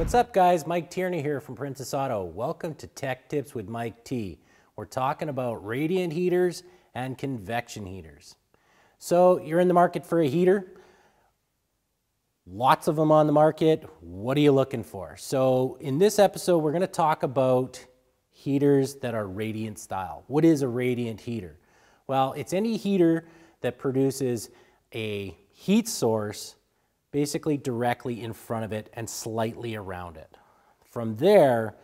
What's up guys? Mike Tierney here from Princess Auto. Welcome to Tech Tips with Mike T. We're talking about radiant heaters and convection heaters. So you're in the market for a heater. Lots of them on the market. What are you looking for? So in this episode, we're going to talk about heaters that are radiant style. What is a radiant heater? Well, it's any heater that produces a heat source basically directly in front of it and slightly around it. From there,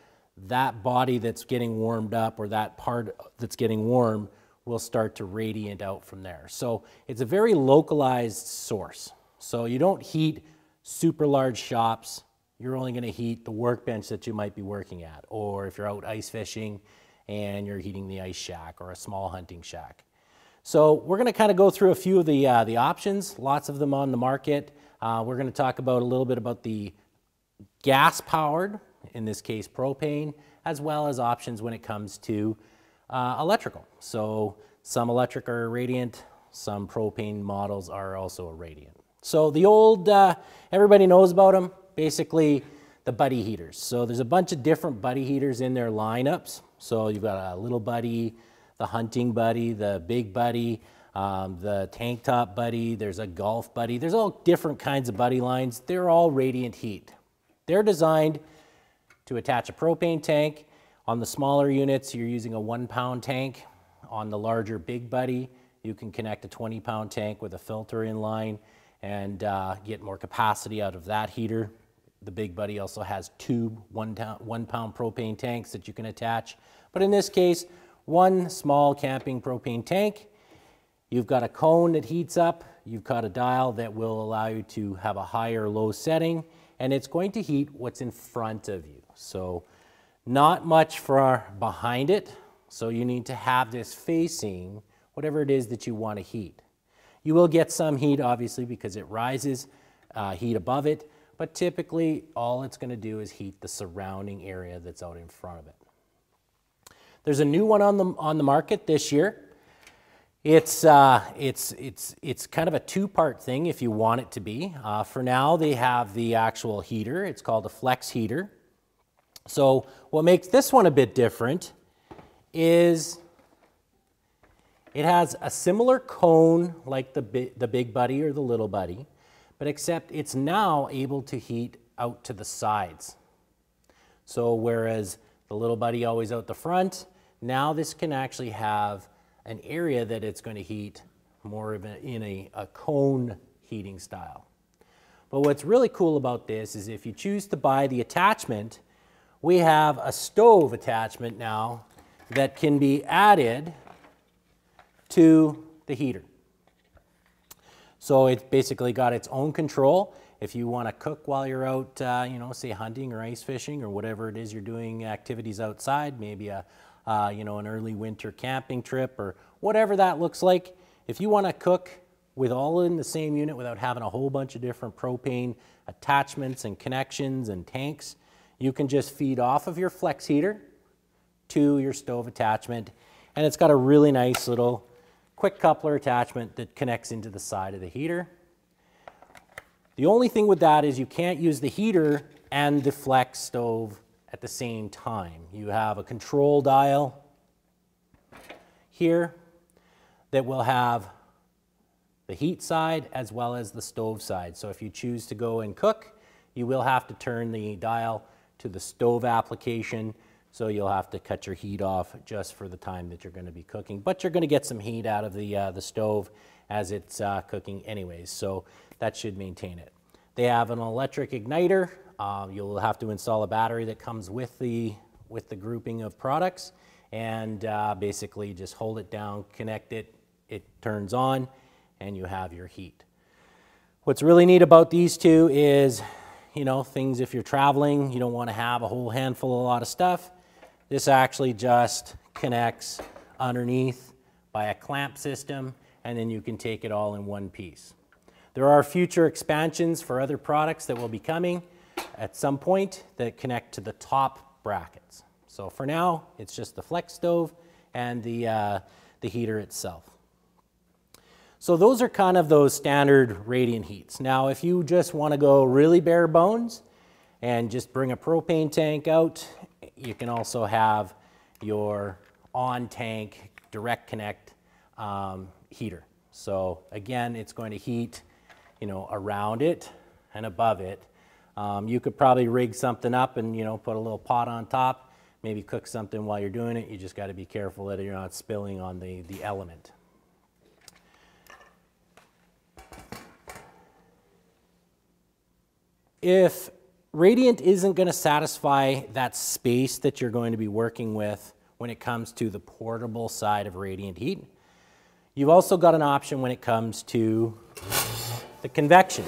that body that's getting warmed up or that part that's getting warm will start to radiate out from there. So it's a very localized source. So you don't heat super large shops. You're only going to heat the workbench that you might be working at. Or if you're out ice fishing and you're heating the ice shack or a small hunting shack. So we're going to kind of go through a few of the, uh, the options, lots of them on the market. Uh, we're going to talk about a little bit about the gas powered, in this case propane, as well as options when it comes to uh, electrical. So some electric are radiant, some propane models are also radiant. So the old, uh, everybody knows about them, basically the buddy heaters. So there's a bunch of different buddy heaters in their lineups. So you've got a little buddy, the hunting buddy, the big buddy, um, the tank top buddy, there's a golf buddy. There's all different kinds of buddy lines. They're all radiant heat. They're designed to attach a propane tank. On the smaller units, you're using a one pound tank. On the larger big buddy, you can connect a 20 pound tank with a filter in line and uh, get more capacity out of that heater. The big buddy also has two one, one pound propane tanks that you can attach. But in this case, one small camping propane tank You've got a cone that heats up. You've got a dial that will allow you to have a high or low setting, and it's going to heat what's in front of you. So not much for behind it. So you need to have this facing whatever it is that you want to heat. You will get some heat, obviously, because it rises uh, heat above it, but typically all it's going to do is heat the surrounding area that's out in front of it. There's a new one on the, on the market this year. It's, uh, it's, it's, it's kind of a two-part thing if you want it to be. Uh, for now, they have the actual heater. It's called a flex heater. So what makes this one a bit different is it has a similar cone like the, the big buddy or the little buddy, but except it's now able to heat out to the sides. So whereas the little buddy always out the front, now this can actually have an area that it's going to heat more of a, in a, a cone heating style. But what's really cool about this is if you choose to buy the attachment, we have a stove attachment now that can be added to the heater. So it's basically got its own control. If you want to cook while you're out, uh, you know, say hunting or ice fishing or whatever it is you're doing activities outside, maybe a, uh, you know, an early winter camping trip or whatever that looks like. If you want to cook with all in the same unit without having a whole bunch of different propane attachments and connections and tanks, you can just feed off of your flex heater to your stove attachment. And it's got a really nice little quick coupler attachment that connects into the side of the heater. The only thing with that is you can't use the heater and the flex stove at the same time. You have a control dial here that will have the heat side as well as the stove side. So if you choose to go and cook, you will have to turn the dial to the stove application. So you'll have to cut your heat off just for the time that you're going to be cooking. But you're going to get some heat out of the, uh, the stove as it's uh, cooking anyways. So that should maintain it. They have an electric igniter um, you'll have to install a battery that comes with the, with the grouping of products and uh, basically just hold it down, connect it, it turns on, and you have your heat. What's really neat about these two is, you know, things if you're traveling, you don't want to have a whole handful of a lot of stuff. This actually just connects underneath by a clamp system, and then you can take it all in one piece. There are future expansions for other products that will be coming at some point that connect to the top brackets. So for now, it's just the flex stove and the, uh, the heater itself. So those are kind of those standard radiant heats. Now, if you just want to go really bare bones and just bring a propane tank out. You can also have your on tank direct connect um, heater. So again, it's going to heat, you know, around it and above it. Um, you could probably rig something up and, you know, put a little pot on top, maybe cook something while you're doing it. You just got to be careful that you're not spilling on the, the element. If Radiant isn't going to satisfy that space that you're going to be working with when it comes to the portable side of radiant heat. You've also got an option when it comes to the convection.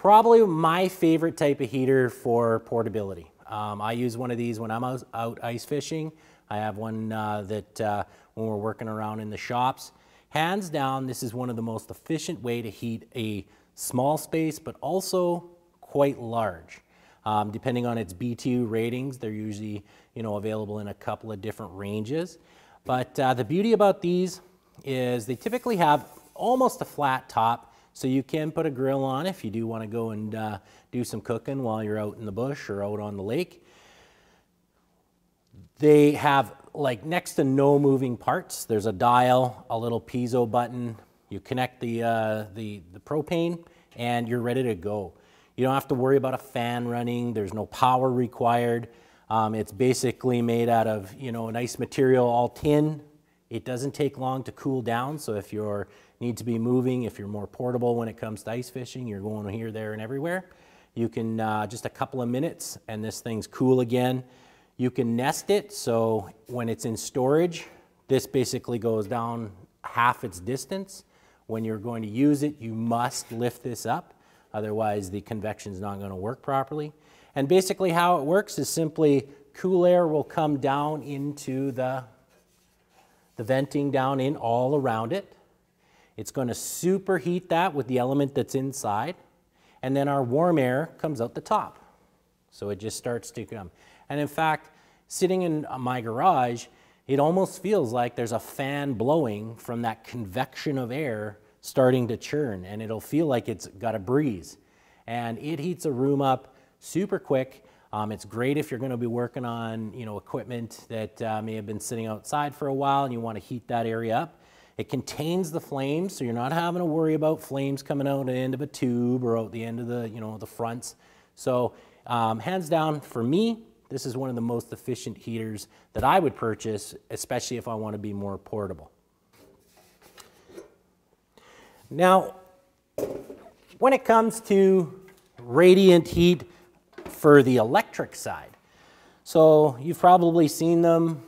Probably my favorite type of heater for portability. Um, I use one of these when I'm out, ice fishing. I have one uh, that uh, when we're working around in the shops. Hands down, this is one of the most efficient way to heat a small space, but also quite large. Um, depending on its BTU ratings, they're usually you know, available in a couple of different ranges. But uh, the beauty about these is they typically have almost a flat top, so you can put a grill on if you do want to go and uh, do some cooking while you're out in the bush or out on the lake. They have like next to no moving parts. There's a dial, a little piezo button. You connect the, uh, the, the propane and you're ready to go. You don't have to worry about a fan running. There's no power required. Um, it's basically made out of, you know, a nice material, all tin. It doesn't take long to cool down. So if you need to be moving, if you're more portable when it comes to ice fishing, you're going here, there, and everywhere. You can uh, just a couple of minutes and this thing's cool again. You can nest it. So when it's in storage, this basically goes down half its distance. When you're going to use it, you must lift this up. Otherwise, the convection is not going to work properly. And basically how it works is simply cool air will come down into the, the venting down in all around it. It's going to superheat that with the element that's inside. And then our warm air comes out the top. So it just starts to come. And in fact, sitting in my garage, it almost feels like there's a fan blowing from that convection of air starting to churn and it'll feel like it's got a breeze. And it heats a room up super quick. Um, it's great if you're going to be working on you know, equipment that uh, may have been sitting outside for a while and you want to heat that area up. It contains the flames, so you're not having to worry about flames coming out the end of a tube or out the end of the, you know, the fronts. So um, hands down, for me, this is one of the most efficient heaters that I would purchase, especially if I want to be more portable. Now, when it comes to radiant heat for the electric side, so you've probably seen them,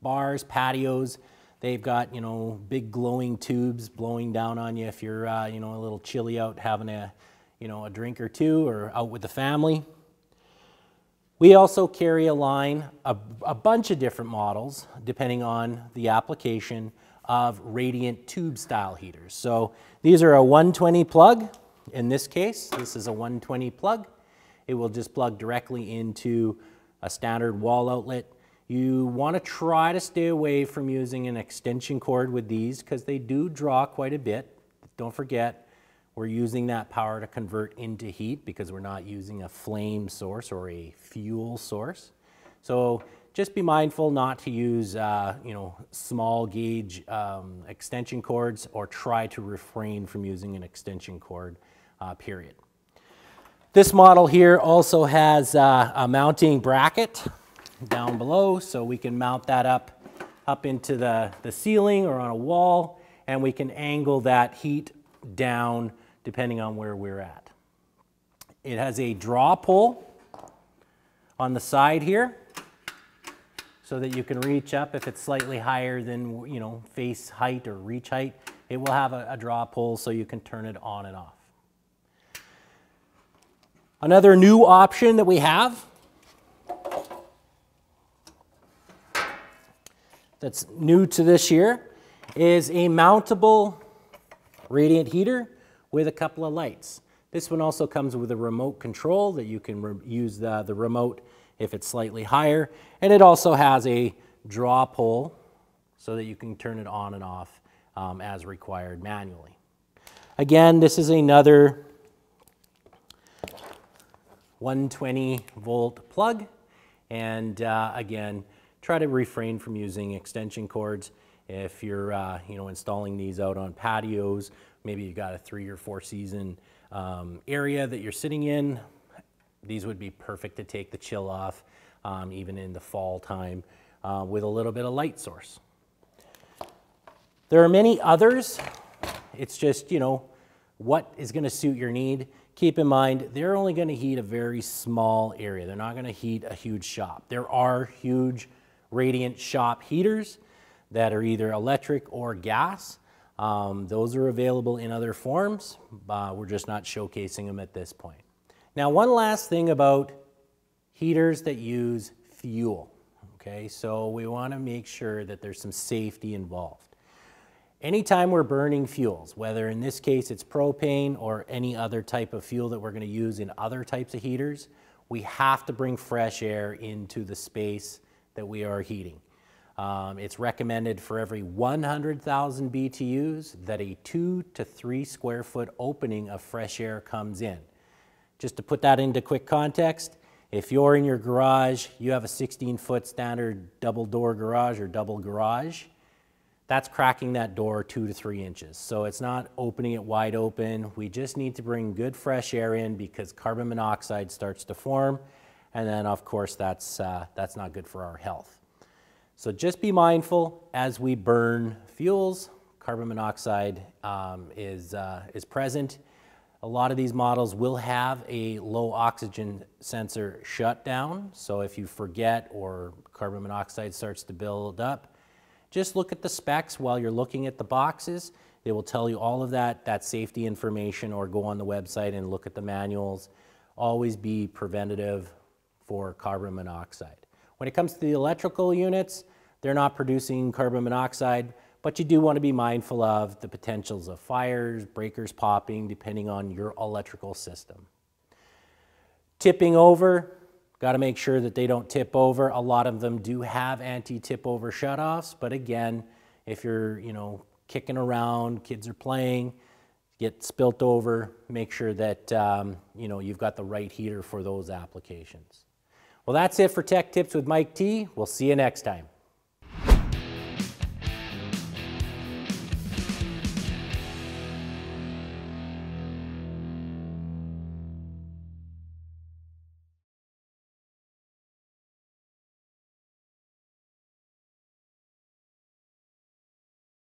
bars, patios, they've got, you know, big glowing tubes blowing down on you if you're, uh, you know, a little chilly out having a, you know, a drink or two or out with the family. We also carry a line, a, a bunch of different models, depending on the application of radiant tube style heaters. So these are a 120 plug. In this case, this is a 120 plug. It will just plug directly into a standard wall outlet. You want to try to stay away from using an extension cord with these because they do draw quite a bit. Don't forget, we're using that power to convert into heat because we're not using a flame source or a fuel source. So just be mindful not to use uh, you know, small gauge um, extension cords or try to refrain from using an extension cord, uh, period. This model here also has uh, a mounting bracket down below, so we can mount that up, up into the, the ceiling or on a wall, and we can angle that heat down depending on where we're at. It has a draw pull on the side here so that you can reach up if it's slightly higher than you know face height or reach height. It will have a, a draw pull so you can turn it on and off. Another new option that we have that's new to this year is a mountable radiant heater with a couple of lights. This one also comes with a remote control that you can use the, the remote if it's slightly higher. And it also has a draw pull so that you can turn it on and off um, as required manually. Again, this is another 120 volt plug. And uh, again, try to refrain from using extension cords. If you're uh, you know, installing these out on patios, maybe you've got a three or four season um, area that you're sitting in, these would be perfect to take the chill off, um, even in the fall time, uh, with a little bit of light source. There are many others. It's just, you know, what is going to suit your need. Keep in mind, they're only going to heat a very small area. They're not going to heat a huge shop. There are huge radiant shop heaters that are either electric or gas. Um, those are available in other forms. Uh, we're just not showcasing them at this point. Now, one last thing about heaters that use fuel. Okay, so we want to make sure that there's some safety involved. Anytime we're burning fuels, whether in this case it's propane or any other type of fuel that we're going to use in other types of heaters, we have to bring fresh air into the space that we are heating. Um, it's recommended for every 100,000 BTUs that a two to three square foot opening of fresh air comes in. Just to put that into quick context, if you're in your garage, you have a 16 foot standard double door garage or double garage, that's cracking that door two to three inches. So it's not opening it wide open. We just need to bring good fresh air in because carbon monoxide starts to form. And then of course that's, uh, that's not good for our health. So just be mindful as we burn fuels, carbon monoxide um, is, uh, is present. A lot of these models will have a low oxygen sensor shutdown. So if you forget or carbon monoxide starts to build up, just look at the specs while you're looking at the boxes. They will tell you all of that, that safety information or go on the website and look at the manuals. Always be preventative for carbon monoxide. When it comes to the electrical units, they're not producing carbon monoxide, but you do want to be mindful of the potentials of fires, breakers popping, depending on your electrical system. Tipping over, Got to make sure that they don't tip over. A lot of them do have anti-tip over shutoffs, but again, if you're, you know, kicking around, kids are playing, get spilt over, make sure that, um, you know, you've got the right heater for those applications. Well, that's it for Tech Tips with Mike T. We'll see you next time.